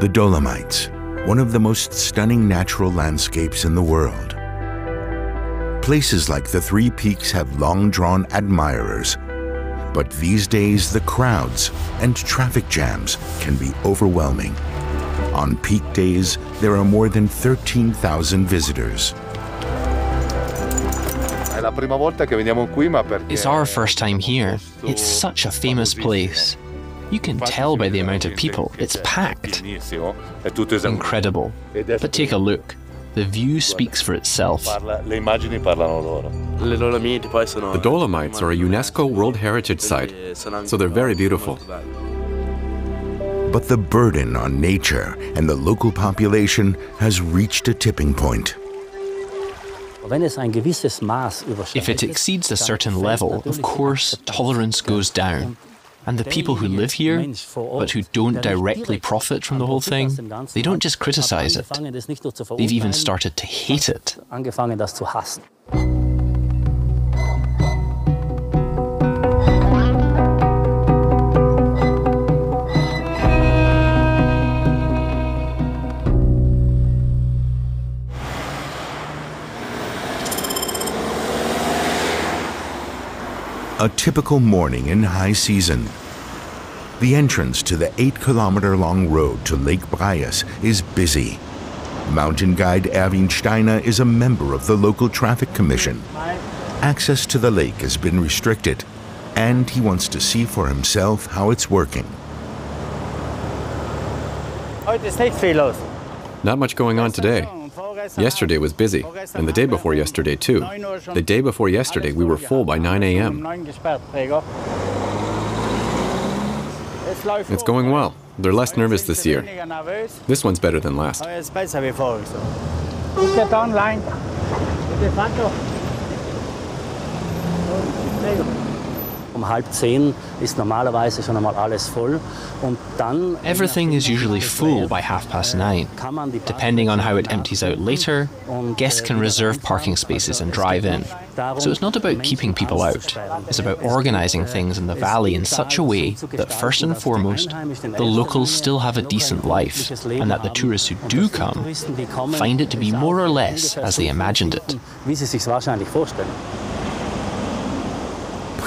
The Dolomites, one of the most stunning natural landscapes in the world. Places like the Three Peaks have long drawn admirers, but these days the crowds and traffic jams can be overwhelming. On peak days, there are more than 13,000 visitors. It's our first time here. It's such a famous place. You can tell by the amount of people, it's packed. Incredible. But take a look. The view speaks for itself. The Dolomites are a UNESCO World Heritage Site, so they're very beautiful. But the burden on nature and the local population has reached a tipping point. If it exceeds a certain level, of course, tolerance goes down. And the people who live here, but who don't directly profit from the whole thing, they don't just criticize it, they've even started to hate it. A typical morning in high season. The entrance to the 8 kilometer long road to Lake Braies is busy. Mountain guide Erwin Steiner is a member of the local traffic commission. Access to the lake has been restricted, and he wants to see for himself how it's working. Not much going on today. Yesterday was busy, and the day before yesterday too. The day before yesterday we were full by 9 a.m. It's going well. They're less nervous this year. This one's better than last. Everything is usually full by half past nine. Depending on how it empties out later, guests can reserve parking spaces and drive in. So it's not about keeping people out, it's about organizing things in the valley in such a way that, first and foremost, the locals still have a decent life, and that the tourists who do come find it to be more or less as they imagined it.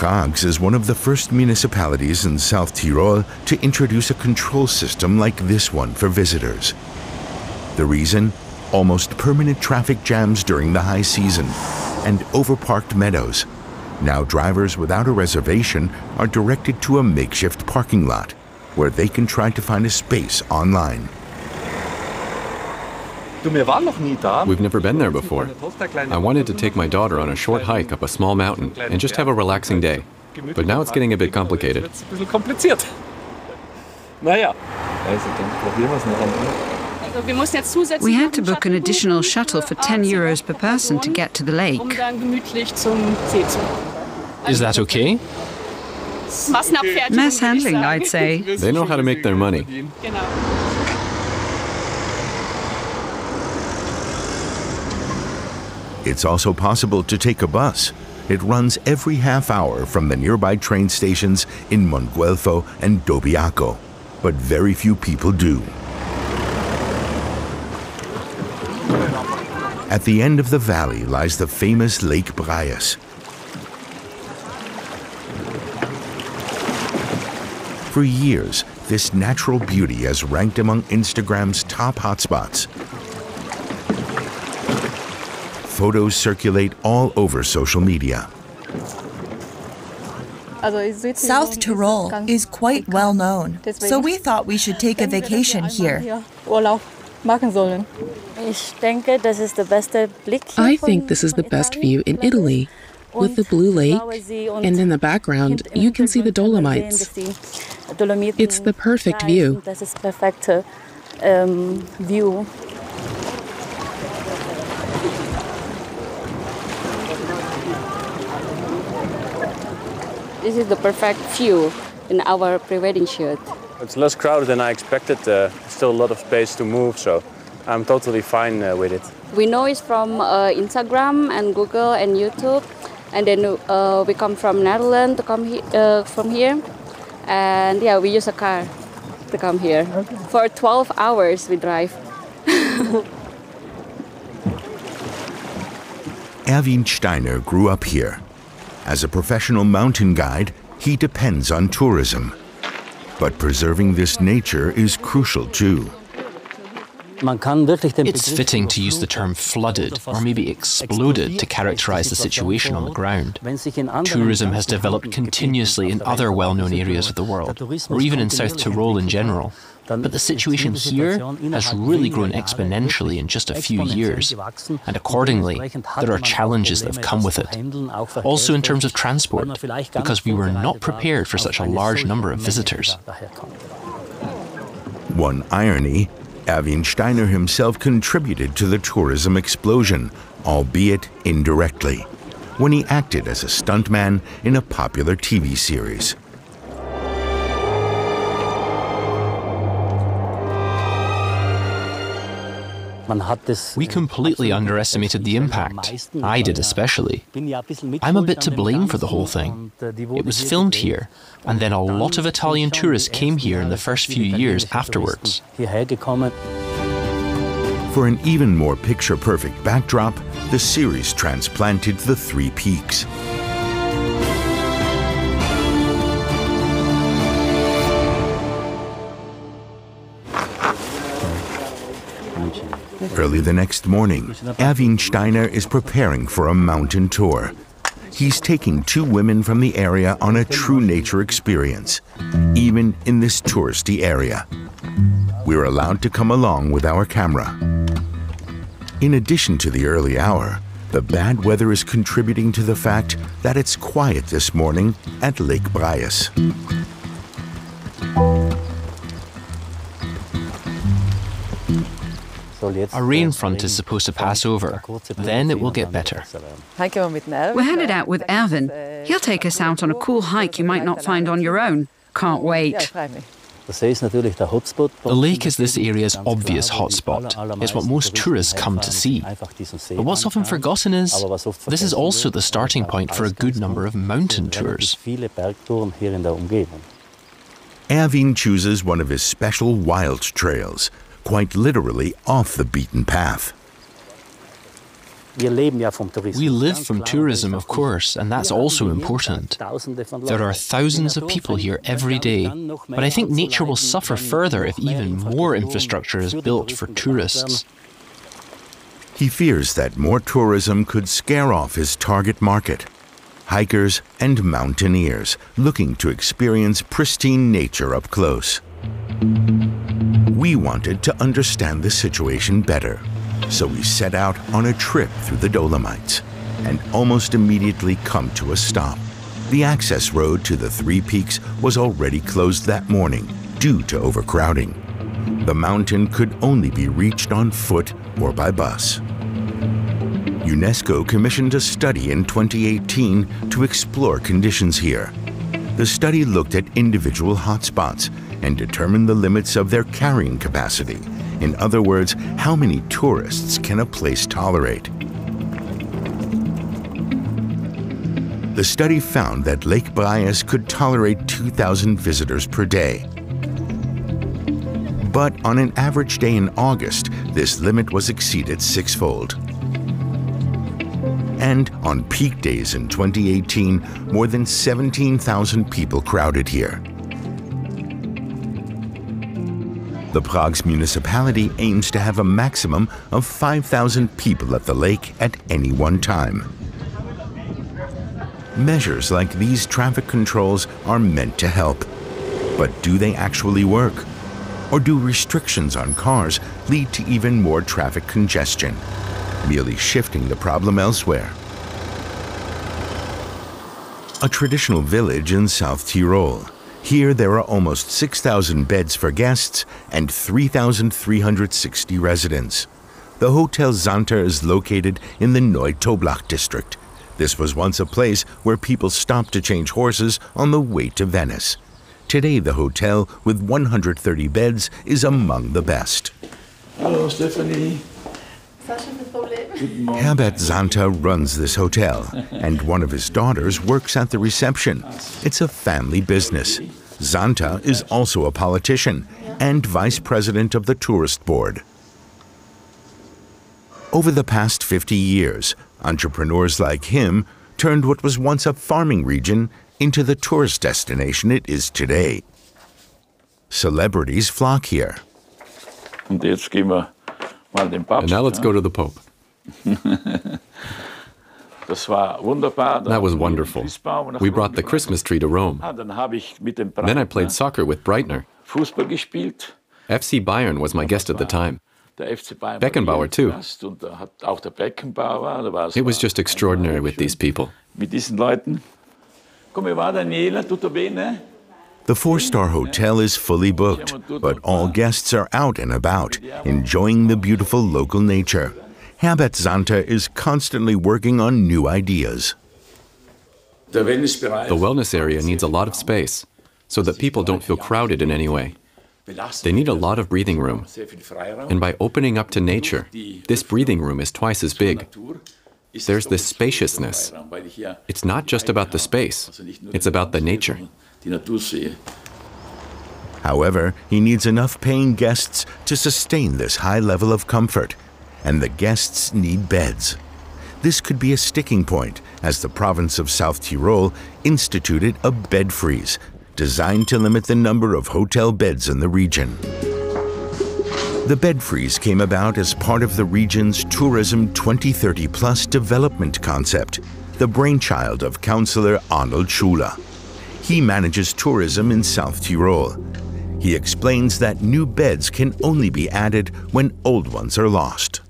Prags is one of the first municipalities in South Tyrol to introduce a control system like this one for visitors. The reason? Almost permanent traffic jams during the high season and overparked meadows. Now drivers without a reservation are directed to a makeshift parking lot where they can try to find a space online. We've never been there before. I wanted to take my daughter on a short hike up a small mountain and just have a relaxing day. But now it's getting a bit complicated. We had to book an additional shuttle for 10 euros per person to get to the lake. Is that okay? Mass handling, I'd say. They know how to make their money. It's also possible to take a bus. It runs every half hour from the nearby train stations in Monguelfo and Dobbiaco, but very few people do. At the end of the valley lies the famous Lake Braies. For years, this natural beauty has ranked among Instagram's top hotspots. Photos circulate all over social media. South Tyrol is quite well known, so we thought we should take a vacation here. I think this is the best view in Italy. With the blue lake, and in the background, you can see the Dolomites. It's the perfect view. This is the perfect view in our pre-wedding shoot. It's less crowded than I expected. Uh, still a lot of space to move, so I'm totally fine uh, with it. We know it's from uh, Instagram and Google and YouTube, and then uh, we come from Netherlands to come he- uh, from here, and yeah, we use a car. to come here. For 12 hours we drive. Erwin Steiner grew up here. As a professional mountain guide, he depends on tourism. But preserving this nature is crucial too. It's fitting to use the term flooded or maybe exploded to characterize the situation on the ground. Tourism has developed continuously in other well known areas of the world, or even in South Tyrol in general. But the situation here has really grown exponentially in just a few years, and accordingly, there are challenges that have come with it. Also, in terms of transport, because we were not prepared for such a large number of visitors. One irony Erwin Steiner himself contributed to the tourism explosion, albeit indirectly, when he acted as a stuntman in a popular TV series. We completely underestimated the impact. I did especially. I'm a bit to blame for the whole thing. It was filmed here, and then a lot of Italian tourists came here in the first few years afterwards. For an even more picture perfect backdrop, the series transplanted the three peaks. Early the next morning, Erwin Steiner is preparing for a mountain tour. He's taking two women from the area on a true nature experience, even in this touristy area. We're allowed to come along with our camera. In addition to the early hour, the bad weather is contributing to the fact that it's quiet this morning at Lake Braies. A rain front is supposed to pass over. Then it will get better. We're headed out with Erwin. He'll take us out on a cool hike you might not find on your own. Can't wait. The lake is this area's obvious hotspot. It's what most tourists come to see. But what's often forgotten is this is also the starting point for a good number of mountain tours. Erwin chooses one of his special wild trails, quite literally off the beaten path. We live from tourism, of course, and that's also important. There are thousands of people here every day, but I think nature will suffer further if even more infrastructure is built for tourists. He fears that more tourism could scare off his target market hikers and mountaineers looking to experience pristine nature up close. We wanted to understand the situation better so we set out on a trip through the Dolomites and almost immediately come to a stop. The access road to the Three Peaks was already closed that morning due to overcrowding. The mountain could only be reached on foot or by bus. UNESCO commissioned a study in 2018 to explore conditions here. The study looked at individual hotspots and determined the limits of their carrying capacity in other words, how many tourists can a place tolerate? The study found that Lake Braies could tolerate 2,000 visitors per day. But on an average day in August, this limit was exceeded sixfold. And on peak days in 2018, more than 17,000 people crowded here. The Prags municipality aims to have a maximum of 5,000 people at the lake at any one time. Measures like these traffic controls are meant to help. But do they actually work? Or do restrictions on cars lead to even more traffic congestion, merely shifting the problem elsewhere? A traditional village in South Tyrol here, there are almost 6,000 beds for guests and 3,360 residents. The Hotel Santer is located in the Neu-Toblach district. This was once a place where people stopped to change horses on the way to Venice. Today, the hotel, with 130 beds, is among the best. Hello, Stephanie. Herbert Santer runs this hotel, and one of his daughters works at the reception. It's a family business. Santer is also a politician and vice president of the tourist board. Over the past 50 years, entrepreneurs like him turned what was once a farming region into the tourist destination it is today. Celebrities flock here. And now let's go to the Pope. That was wonderful. We brought the Christmas tree to Rome. Then I played soccer with Breitner. FC Bayern was my guest at the time. Beckenbauer, too. It was just extraordinary with these people. The four star hotel is fully booked, but all guests are out and about, enjoying the beautiful local nature. Herbert Santer is constantly working on new ideas. The wellness area needs a lot of space so that people don't feel crowded in any way. They need a lot of breathing room. And by opening up to nature, this breathing room is twice as big. There's this spaciousness. It's not just about the space, it's about the nature. However, he needs enough paying guests to sustain this high level of comfort and the guests need beds. This could be a sticking point as the province of South Tyrol instituted a bed freeze designed to limit the number of hotel beds in the region. The bed freeze came about as part of the region's Tourism 2030 Plus development concept, the brainchild of Councillor Arnold Schuler. He manages tourism in South Tyrol. He explains that new beds can only be added when old ones are lost.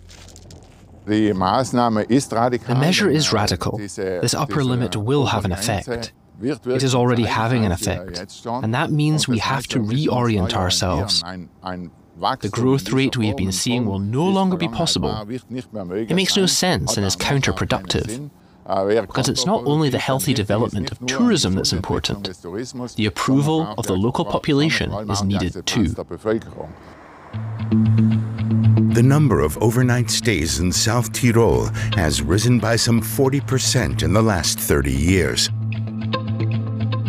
The measure is radical. This upper limit will have an effect. It is already having an effect, and that means we have to reorient ourselves. The growth rate we have been seeing will no longer be possible. It makes no sense and is counterproductive. Because it's not only the healthy development of tourism that's important, the approval of the local population is needed too. The number of overnight stays in South Tyrol has risen by some 40% in the last 30 years.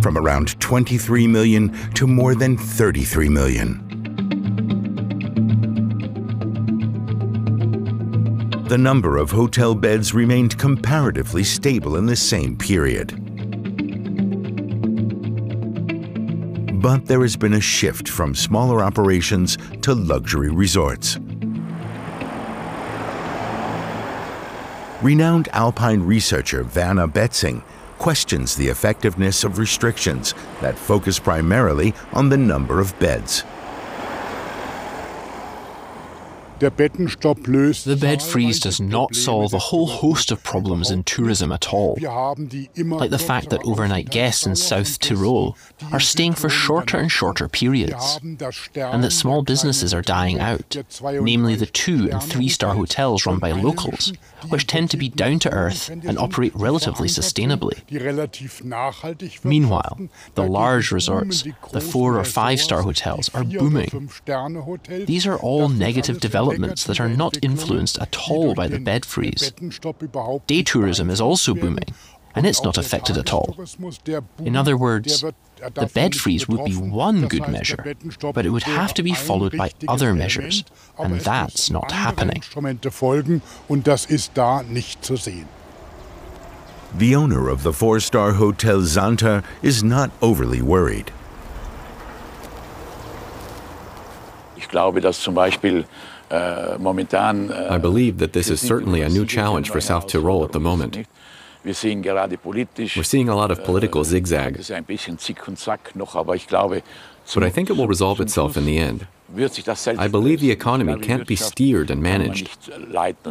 From around 23 million to more than 33 million. The number of hotel beds remained comparatively stable in the same period. But there has been a shift from smaller operations to luxury resorts. Renowned alpine researcher Werner Bätzing questions the effectiveness of restrictions that focus primarily on the number of beds. The bed freeze does not solve a whole host of problems in tourism at all, like the fact that overnight guests in South Tyrol are staying for shorter and shorter periods, and that small businesses are dying out, namely the two and three star hotels run by locals, which tend to be down to earth and operate relatively sustainably. Meanwhile, the large resorts, the four or five star hotels, are booming. These are all negative developments that are not influenced at all by the bed freeze. Day tourism is also booming, and it's not affected at all. In other words, the bed freeze would be one good measure, but it would have to be followed by other measures, and that's not happening. The owner of the four star Hotel Santer is not overly worried. I believe that this is certainly a new challenge for South Tyrol at the moment. We're seeing a lot of political zigzag. But I think it will resolve itself in the end. I believe the economy can't be steered and managed.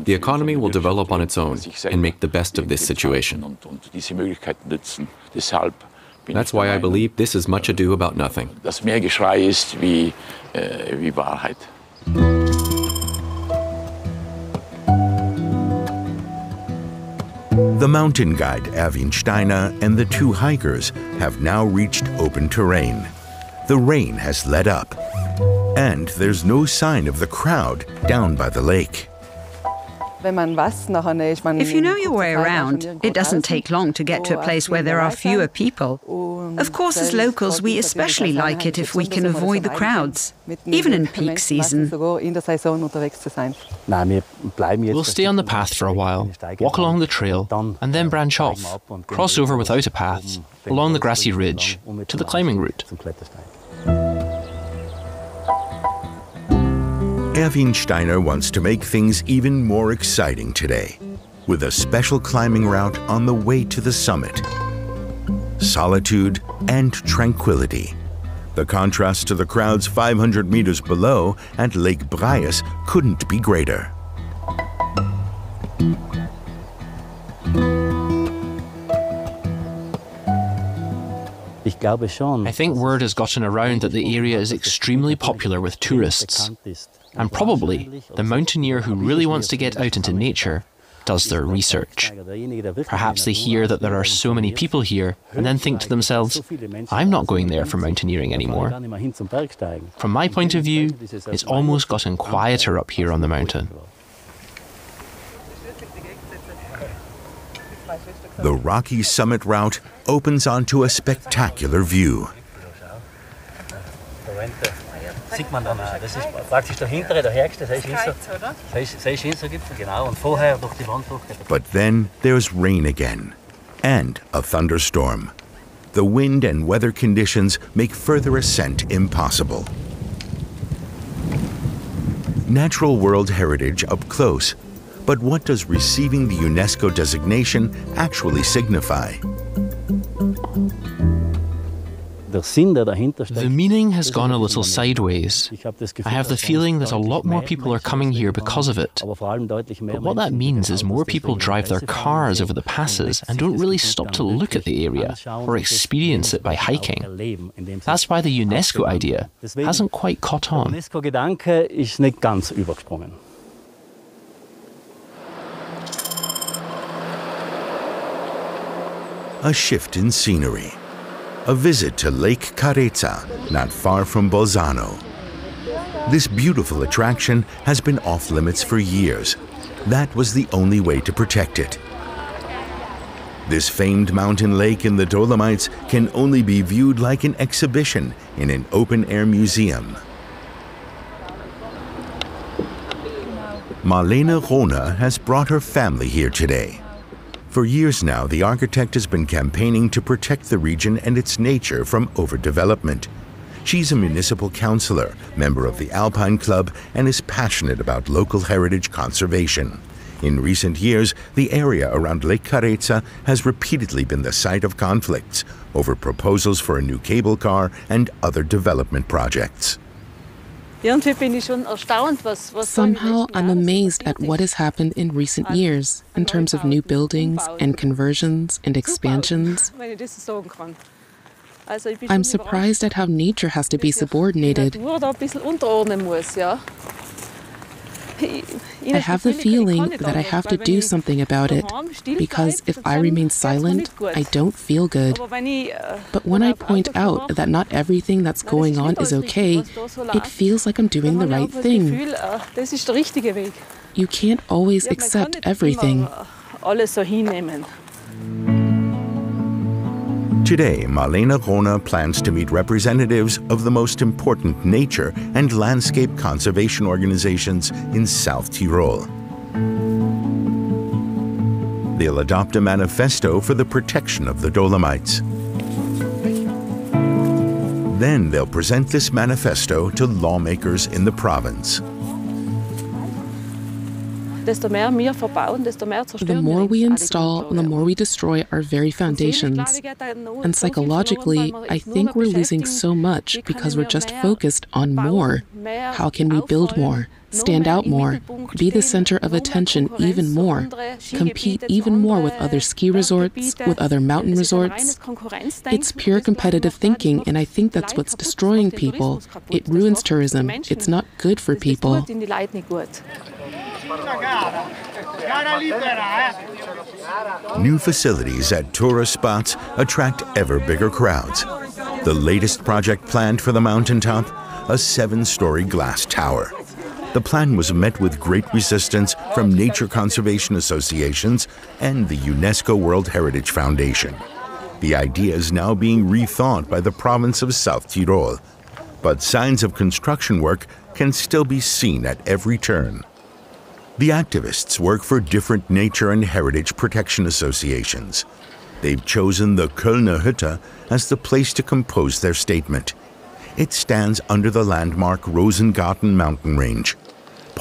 The economy will develop on its own and make the best of this situation. That's why I believe this is much ado about nothing. The mountain guide Erwin Steiner and the two hikers have now reached open terrain. The rain has let up, and there's no sign of the crowd down by the lake. If you know your way around, it doesn't take long to get to a place where there are fewer people. Of course, as locals, we especially like it if we can avoid the crowds, even in peak season. We'll stay on the path for a while, walk along the trail, and then branch off, cross over without a path, along the grassy ridge, to the climbing route. Erwin Steiner wants to make things even more exciting today with a special climbing route on the way to the summit. Solitude and tranquility. The contrast to the crowds 500 meters below at Lake Braies couldn't be greater. I think word has gotten around that the area is extremely popular with tourists. And probably the mountaineer who really wants to get out into nature does their research. Perhaps they hear that there are so many people here and then think to themselves, I'm not going there for mountaineering anymore. From my point of view, it's almost gotten quieter up here on the mountain. The rocky summit route opens onto a spectacular view. Sieht man dann auch. Das ist praktisch der hintere, der höchste, das ist Gipfel, genau. Und vorher durch die Wand durch. But then there's rain again. And a thunderstorm. The wind and weather conditions make further ascent impossible. Natural World Heritage up close. But what does receiving the UNESCO designation actually signify? The meaning has gone a little sideways. I have the feeling that a lot more people are coming here because of it. But what that means is more people drive their cars over the passes and don't really stop to look at the area or experience it by hiking. That's why the UNESCO idea hasn't quite caught on. A shift in scenery a visit to Lake Carezza, not far from Bolzano. This beautiful attraction has been off limits for years. That was the only way to protect it. This famed mountain lake in the Dolomites can only be viewed like an exhibition in an open-air museum. Marlene Roner has brought her family here today. For years now, the architect has been campaigning to protect the region and its nature from overdevelopment. She's a municipal councillor, member of the Alpine Club, and is passionate about local heritage conservation. In recent years, the area around Lake Carezza has repeatedly been the site of conflicts over proposals for a new cable car and other development projects. Somehow, I'm amazed at what has happened in recent years in terms of new buildings and conversions and expansions. I'm surprised at how nature has to be subordinated. I have the feeling that I have to do something about it because if I remain silent, I don't feel good. But when I point out that not everything that's going on is okay, it feels like I'm doing the right thing. You can't always accept everything. Today, Marlene Roner plans to meet representatives of the most important nature and landscape conservation organizations in South Tyrol. They'll adopt a manifesto for the protection of the Dolomites. Then they'll present this manifesto to lawmakers in the province. The more we install, the more we destroy our very foundations. And psychologically, I think we're losing so much because we're just focused on more. How can we build more? Stand out more, be the center of attention even more, compete even more with other ski resorts, with other mountain resorts. It's pure competitive thinking, and I think that's what's destroying people. It ruins tourism. It's not good for people. New facilities at tourist spots attract ever bigger crowds. The latest project planned for the mountaintop, a seven-story glass tower. The plan was met with great resistance from nature conservation associations and the UNESCO World Heritage Foundation. The idea is now being rethought by the province of South Tyrol, but signs of construction work can still be seen at every turn. The activists work for different nature and heritage protection associations. They've chosen the Kölner Hütte as the place to compose their statement. It stands under the landmark Rosengarten mountain range,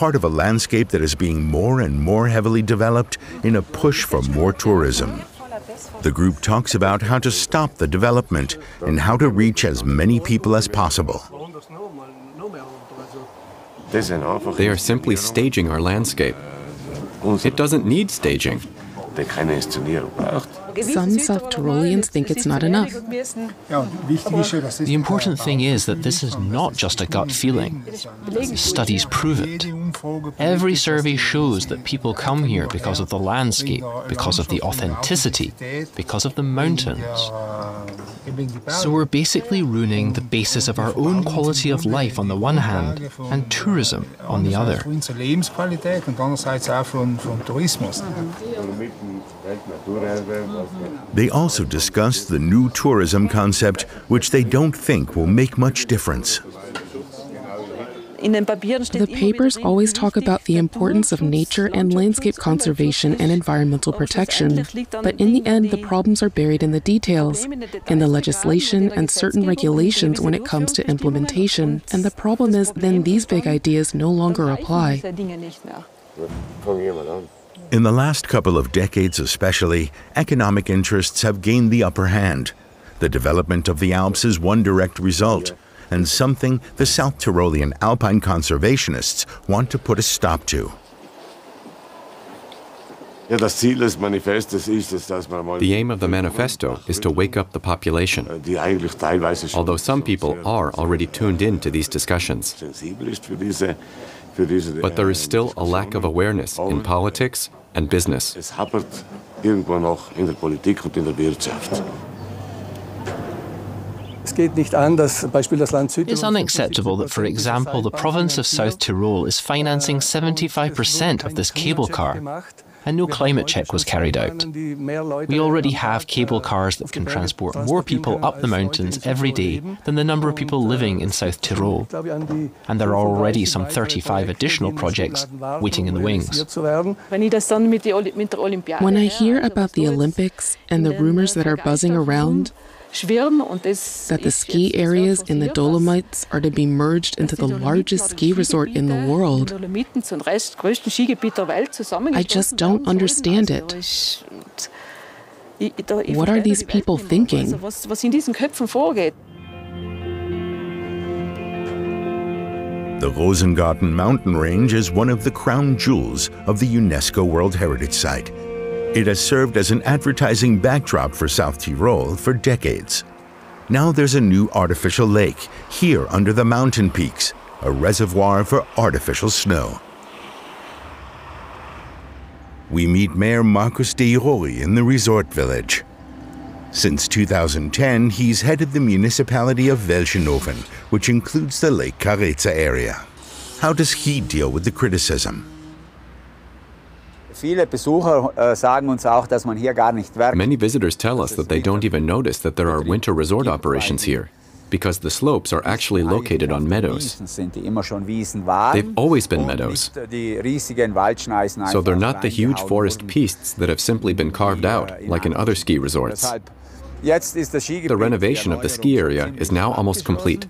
part of a landscape that is being more and more heavily developed in a push for more tourism. The group talks about how to stop the development and how to reach as many people as possible. They are simply staging our landscape. It doesn't need staging. Some South Tyroleans think it's not enough. The important thing is that this is not just a gut feeling. Studies prove it. Every survey shows that people come here because of the landscape, because of the authenticity, because of the mountains. So we're basically ruining the basis of our own quality of life on the one hand and tourism on the other. They also discuss the new tourism concept, which they don't think will make much difference. The papers always talk about the importance of nature and landscape conservation and environmental protection, but in the end, the problems are buried in the details, in the legislation and certain regulations when it comes to implementation. And the problem is, then these big ideas no longer apply. In the last couple of decades, especially, economic interests have gained the upper hand. The development of the Alps is one direct result, and something the South Tyrolean alpine conservationists want to put a stop to. The aim of the manifesto is to wake up the population, although some people are already tuned in to these discussions. But there is still a lack of awareness in politics and business. It's unacceptable that, for example, the province of South Tyrol is financing 75% of this cable car, and no climate check was carried out. We already have cable cars that can transport more people up the mountains every day than the number of people living in South Tyrol. And there are already some 35 additional projects waiting in the wings. When I hear about the Olympics and the rumors that are buzzing around, that the ski areas in the Dolomites are to be merged into the largest ski resort in the world. I just don't understand it. What are these people thinking? The Rosengarten mountain range is one of the crown jewels of the UNESCO World Heritage Site. It has served as an advertising backdrop for South Tyrol for decades. Now there's a new artificial lake here under the mountain peaks, a reservoir for artificial snow. We meet Mayor Markus Dejori in the resort village. Since 2010, he's headed the municipality of Welschnofen, which includes the Lake Carezza area. How does he deal with the criticism? Many visitors tell us that they don't even notice that there are winter resort operations here because the slopes are actually located on meadows. They've always been meadows. So they're not the huge forest pistes that have simply been carved out like in other ski resorts. The renovation of the ski area is now almost complete.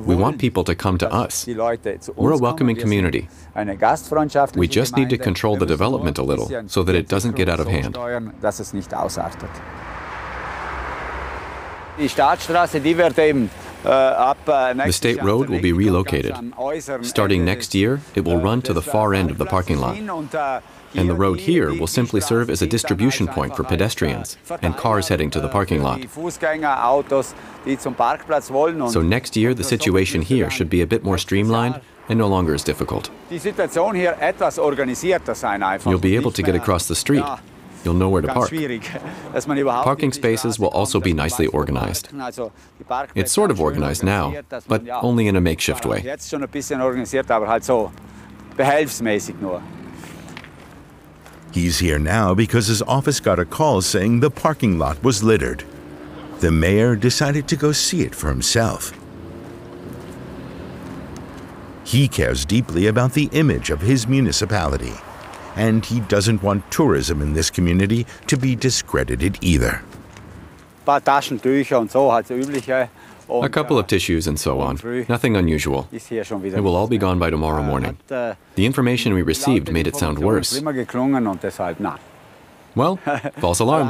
We want people to come to us. We're a welcoming community. We just need to control the development a little so that it doesn't get out of hand. The state road will be relocated. Starting next year, it will run to the far end of the parking lot. And the road here will simply serve as a distribution point for pedestrians and cars heading to the parking lot. So next year, the situation here should be a bit more streamlined and no longer as difficult. You'll be able to get across the street. You'll know where to park. Parking spaces will also be nicely organized. It's sort of organized now, but only in a makeshift way. He's here now because his office got a call saying the parking lot was littered. The mayor decided to go see it for himself. He cares deeply about the image of his municipality, and he doesn't want tourism in this community to be discredited either. Paar Taschentücher und so. A couple of tissues and so on. Nothing unusual. It will all be gone by tomorrow morning. The information we received made it sound worse. Well, false alarm.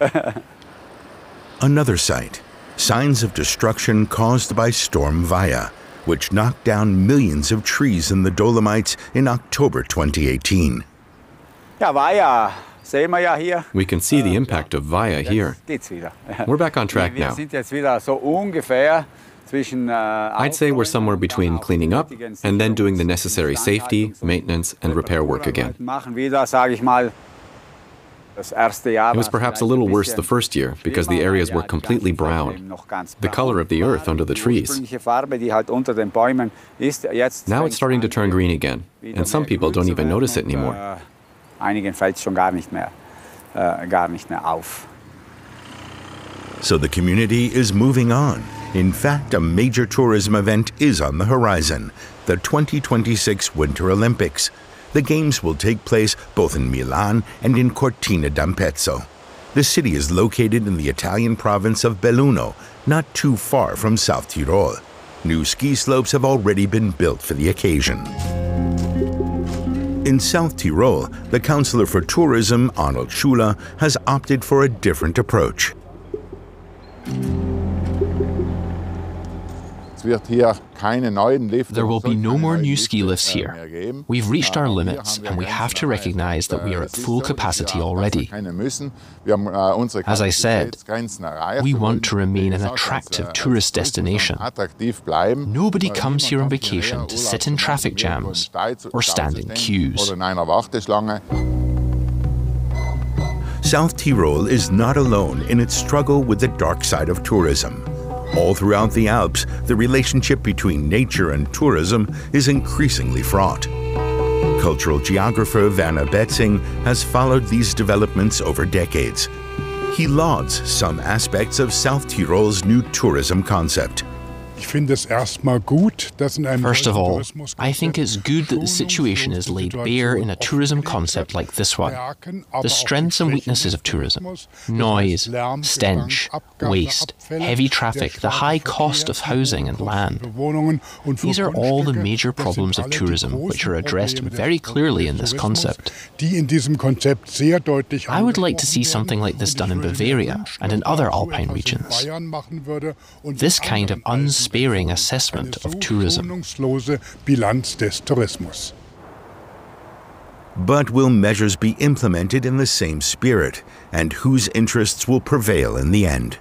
Another site. Signs of destruction caused by Storm Vaia, which knocked down millions of trees in the Dolomites in October 2018. Ja, Vaia sehen wir ja hier. We can see the uh, impact of Vaia here. We're back on track now. sind jetzt wieder so ungefähr zwischen. Äh, I'd say we're somewhere between cleaning up and then doing the necessary safety, maintenance, and repair work again. Machen wieder, sage ich mal. Das erste Jahr It was perhaps a little worse the first year because the areas were completely brown, the color of the earth under the trees. ursprüngliche Farbe, die halt unter den Bäumen ist, jetzt Now it's starting to turn green again, and some people don't even notice it anymore. Äh, Einigen fällt schon gar nicht mehr, äh, gar nicht mehr auf. So the community is moving on. In fact, a major tourism event is on the horizon the 2026 Winter Olympics. The Games will take place both in Milan and in Cortina d'Ampezzo. The city is located in the Italian province of Belluno, not too far from South Tyrol. New ski slopes have already been built for the occasion. In South Tyrol, the Councillor for Tourism, Arnold Schuler, has opted for a different approach. There will be no more new ski lifts here. We've reached our limits and we have to recognize that we are at full capacity already. As I said, we want to remain an attractive tourist destination. Nobody comes here on vacation to sit in traffic jams or stand in queues. South Tyrol is not alone in its struggle with the dark side of tourism. All throughout the Alps, the relationship between nature and tourism is increasingly fraught. Cultural geographer Werner Bätzing has followed these developments over decades. He lauds some aspects of South Tyrol's new tourism concept. First of all, I think it's good that the situation is laid bare in a tourism concept like this one. The strengths and weaknesses of tourism noise, stench, waste, heavy traffic, the high cost of housing and land. These are all the major problems of tourism, which are addressed very clearly in this concept. I would like to see something like this done in Bavaria and in other alpine regions. This kind of unsparing assessment of tourism. But will measures be implemented in the same spirit, and whose interests will prevail in the end?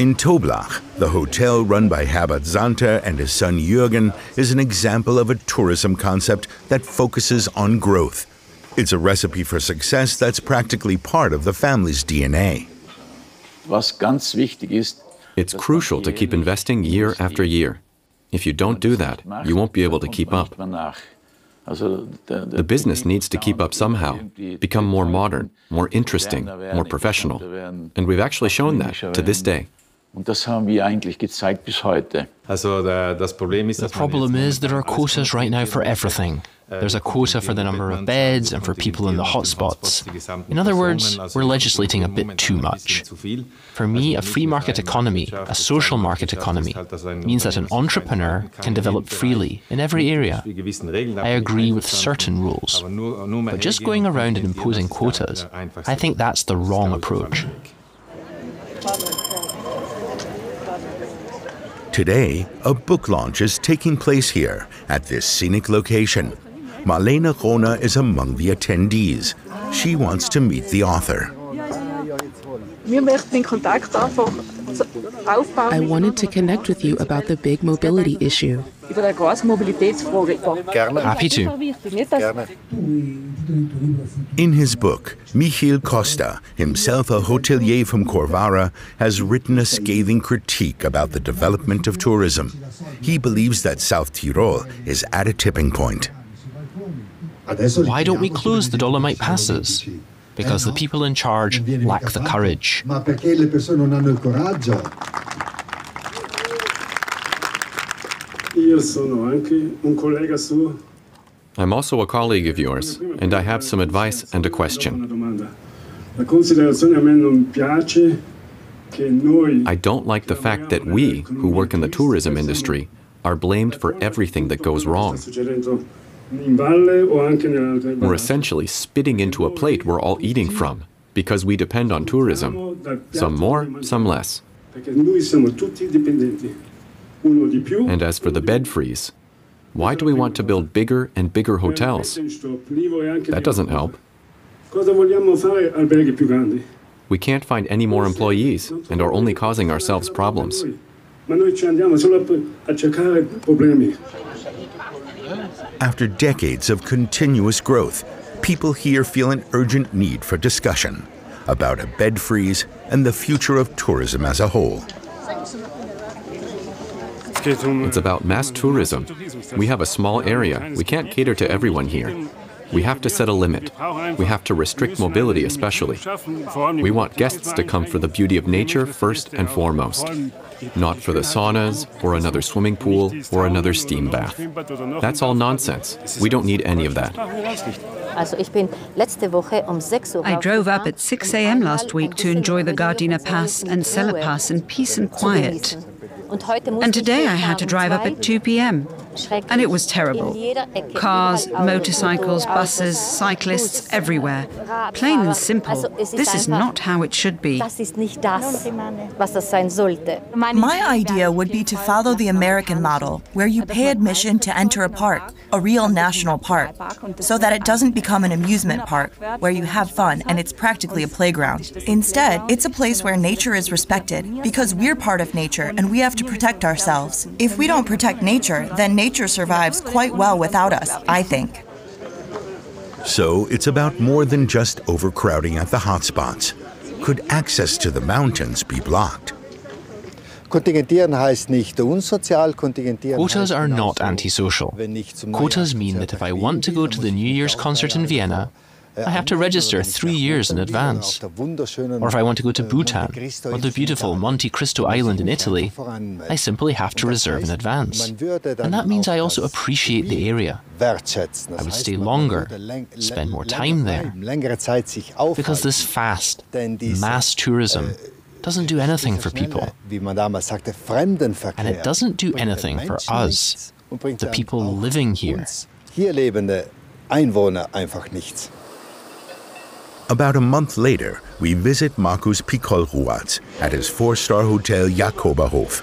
In Toblach, the hotel run by Herbert Santer and his son Jürgen is an example of a tourism concept that focuses on growth. It's a recipe for success that's practically part of the family's DNA. It's crucial to keep investing year after year. If you don't do that, you won't be able to keep up. The business needs to keep up somehow, become more modern, more interesting, more professional. And we've actually shown that to this day. The problem is there are quotas right now for everything. There's a quota for the number of beds and for people in the hotspots. In other words, we're legislating a bit too much. For me, a free market economy, a social market economy, means that an entrepreneur can develop freely in every area. I agree with certain rules. But just going around and imposing quotas, I think that's the wrong approach. Today, a book launch is taking place here at this scenic location. Marlene Roner is among the attendees. She wants to meet the author. I wanted to connect with you about the big mobility issue. Happy to. In his book, Michil Costa, himself a hotelier from Corvara, has written a scathing critique about the development of tourism. He believes that South Tyrol is at a tipping point. Why don't we close the Dolomite passes? Because the people in charge lack the courage. I'm also a colleague of yours, and I have some advice and a question. I don't like the fact that we, who work in the tourism industry, are blamed for everything that goes wrong. We're essentially spitting into a plate we're all eating from because we depend on tourism. Some more, some less. And as for the bed freeze, why do we want to build bigger and bigger hotels? That doesn't help. We can't find any more employees and are only causing ourselves problems. After decades of continuous growth, people here feel an urgent need for discussion about a bed freeze and the future of tourism as a whole. It's about mass tourism. We have a small area. We can't cater to everyone here. We have to set a limit. We have to restrict mobility, especially. We want guests to come for the beauty of nature first and foremost, not for the saunas, or another swimming pool, or another steam bath. That's all nonsense. We don't need any of that. I drove up at 6 a.m. last week to enjoy the Gardena Pass and Sella Pass in peace and quiet. And today I had to drive up at 2 p.m. And it was terrible. Cars, motorcycles, buses, cyclists everywhere. Plain and simple. This is not how it should be. My idea would be to follow the American model, where you pay admission to enter a park, a real national park, so that it doesn't become an amusement park where you have fun and it's practically a playground. Instead, it's a place where nature is respected because we're part of nature and we have to protect ourselves. If we don't protect nature, then nature survives quite well without us, I think. So it's about more than just overcrowding at the hotspots. Could access to the mountains be blocked? Quotas are not antisocial. Quotas mean that if I want to go to the New Year's concert in Vienna, I have to register three years in advance. Or if I want to go to Bhutan or the beautiful Monte Cristo island in Italy, I simply have to reserve in advance. And that means I also appreciate the area. I would stay longer, spend more time there. Because this fast, mass tourism doesn't do anything for people. And it doesn't do anything for us, the people living here. About a month later, we visit Markus Pikolruatz at his four-star hotel Jakoberhof.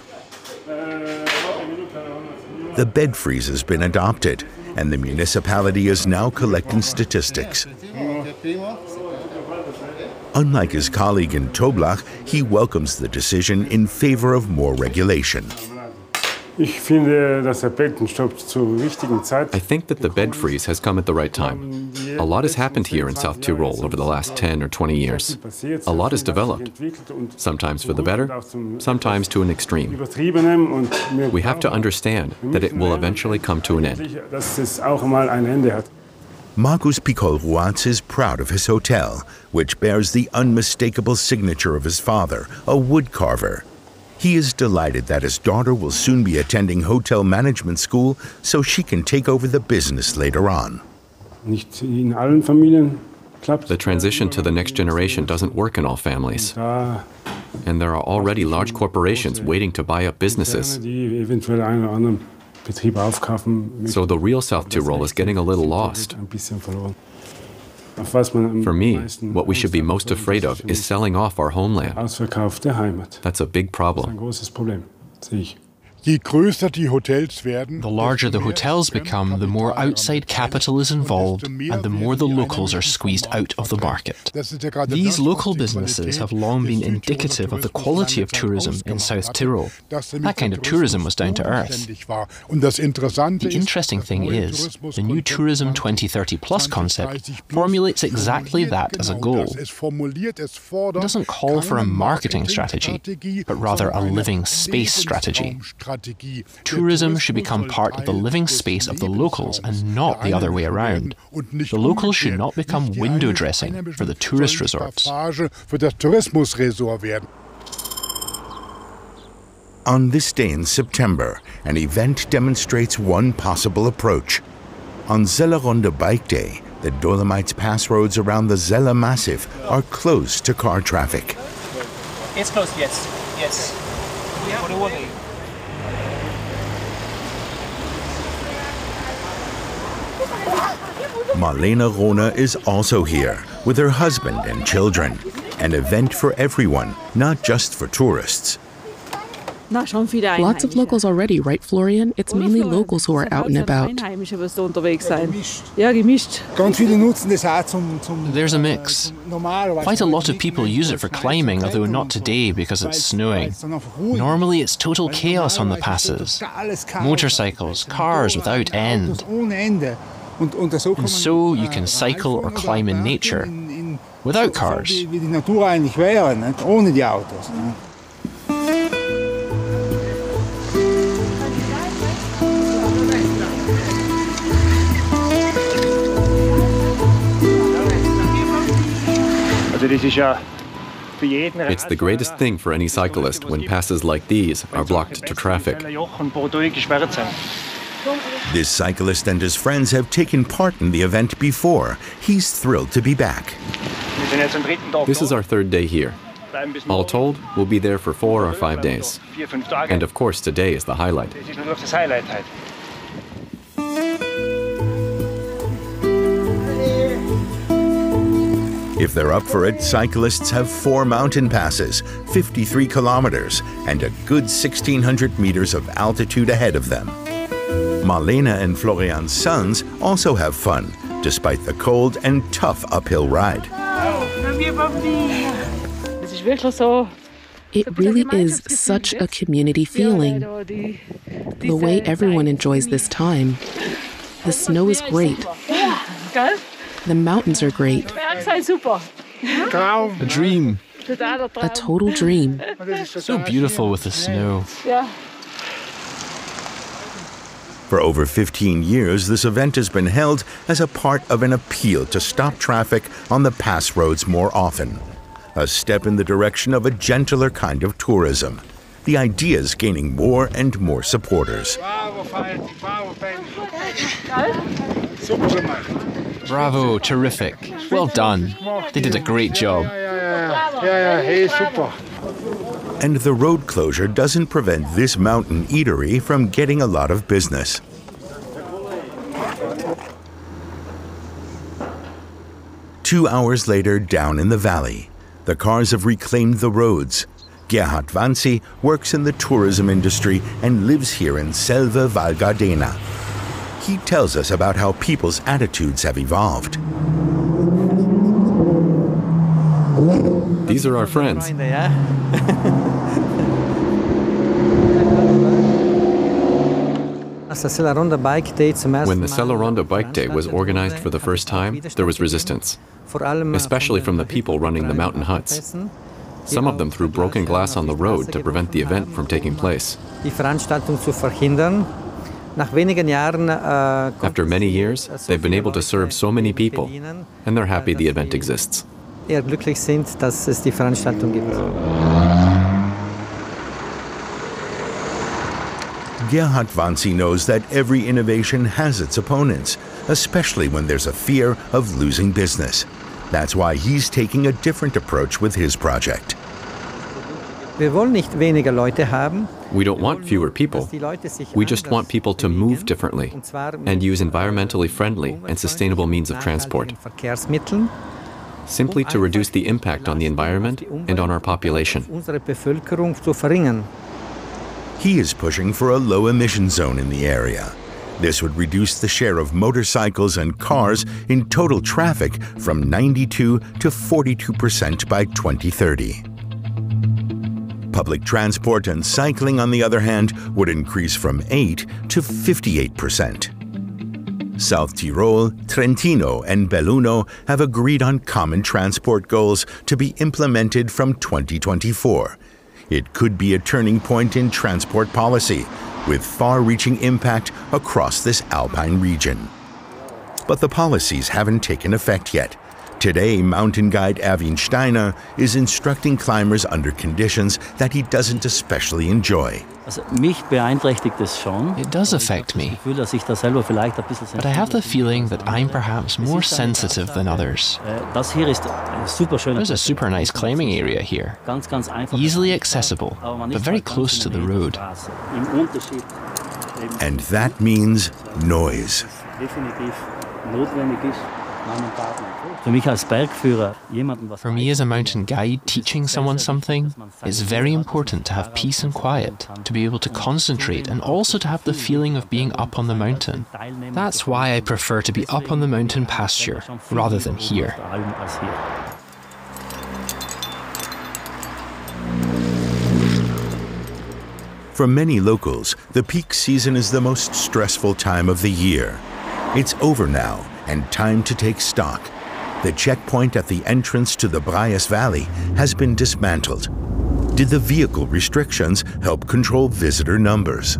The bed freeze has been adopted, and the municipality is now collecting statistics. Unlike his colleague in Toblach, he welcomes the decision in favor of more regulation. I think that the bed freeze has come at the right time. A lot has happened here in South Tyrol over the last 10 or 20 years. A lot has developed, sometimes for the better, sometimes to an extreme. We have to understand that it will eventually come to an end. Markus Pikolruatz is proud of his hotel, which bears the unmistakable signature of his father, a woodcarver. He is delighted that his daughter will soon be attending hotel management school so she can take over the business later on. The transition to the next generation doesn't work in all families. And there are already large corporations waiting to buy up businesses. So the real South Tyrol is getting a little lost. For me, what we should be most afraid of is selling off our homeland. That's a big problem. The larger the hotels become, the more outside capital is involved and the more the locals are squeezed out of the market. These local businesses have long been indicative of the quality of tourism in South Tyrol. That kind of tourism was down to earth. The interesting thing is, the new Tourism 2030 Plus concept formulates exactly that as a goal. It doesn't call for a marketing strategy, but rather a living space strategy. Tourism should become part of the living space of the locals and not the other way around. The locals should not become window dressing for the tourist resorts. On this day in September, an event demonstrates one possible approach. On Sellaronda Bike Day, the Dolomites Pass roads around the Sella Massif are closed to car traffic. It's closed, yes. Yes. For the one day. Marlene Roner is also here with her husband and children. An event for everyone, not just for tourists. Lots of locals already, right, Florian? It's mainly locals who are out and about. There's a mix. Quite a lot of people use it for climbing, although not today because it's snowing. Normally it's total chaos on the passes. Motorcycles, cars without end. And so you can cycle or climb in nature without cars. It's the greatest thing for any cyclist when passes like these are blocked to traffic. This cyclist and his friends have taken part in the event before. He's thrilled to be back. This is our third day here. All told, we'll be there for four or five days. And of course, today is the highlight. If they're up for it, cyclists have four mountain passes, 53 kilometers, and a good 1,600 meters of altitude ahead of them. Marlene and Florian's sons also have fun, despite the cold and tough uphill ride. It really is such a community feeling. The way everyone enjoys this time. The snow is great. The mountains are great. A dream. A total dream. So beautiful with the snow. For over 15 years, this event has been held as a part of an appeal to stop traffic on the pass roads more often. A step in the direction of a gentler kind of tourism. The idea is gaining more and more supporters. Bravo, terrific. Well done. They did a great job. And the road closure doesn't prevent this mountain eatery from getting a lot of business. Two hours later, down in the valley, the cars have reclaimed the roads. Gerhard Vanzi works in the tourism industry and lives here in Selva Val Gardena. He tells us about how people's attitudes have evolved. These are our friends. When the Sellaronda Bike Day was organized for the first time, there was resistance, especially from the people running the mountain huts. Some of them threw broken glass on the road to prevent the event from taking place. After many years, they've been able to serve so many people, and they're happy the event exists. Gerhard Vanzi knows that every innovation has its opponents, especially when there's a fear of losing business. That's why he's taking a different approach with his project. We don't want fewer people. We just want people to move differently and use environmentally friendly and sustainable means of transport, simply to reduce the impact on the environment and on our population. He is pushing for a low emission zone in the area. This would reduce the share of motorcycles and cars in total traffic from 92 to 42% by 2030. Public transport and cycling, on the other hand, would increase from 8 to 58%. South Tyrol, Trentino, and Belluno have agreed on common transport goals to be implemented from 2024. It could be a turning point in transport policy, with far reaching impact across this alpine region. But the policies haven't taken effect yet. Today, mountain guide Erwin Steiner is instructing climbers under conditions that he doesn't especially enjoy. It does affect me, but I have the feeling that I'm perhaps more sensitive than others. There's a super nice climbing area here, easily accessible, but very close to the road. And that means noise. For me as a mountain guide, teaching someone something, it's very important to have peace and quiet, to be able to concentrate and also to have the feeling of being up on the mountain. That's why I prefer to be up on the mountain pasture rather than here. For many locals, the peak season is the most stressful time of the year. It's over now and time to take stock. The checkpoint at the entrance to the Braies Valley has been dismantled. Did the vehicle restrictions help control visitor numbers?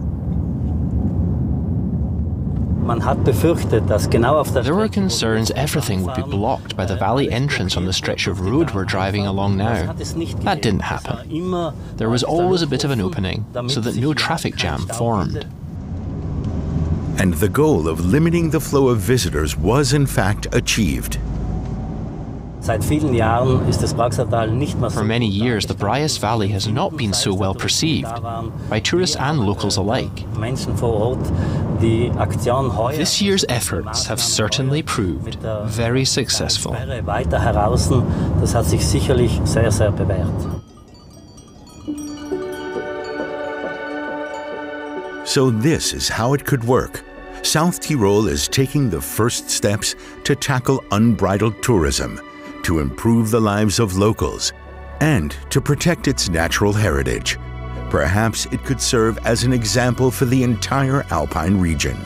There were concerns everything would be blocked by the valley entrance on the stretch of road we're driving along now. That didn't happen. There was always a bit of an opening so that no traffic jam formed. And the goal of limiting the flow of visitors was in fact achieved. For many years, the Braies Valley has not been so well perceived by tourists and locals alike. This year's efforts have certainly proved very successful. So this is how it could work. South Tyrol is taking the first steps to tackle unbridled tourism, to improve the lives of locals, and to protect its natural heritage. Perhaps it could serve as an example for the entire Alpine region.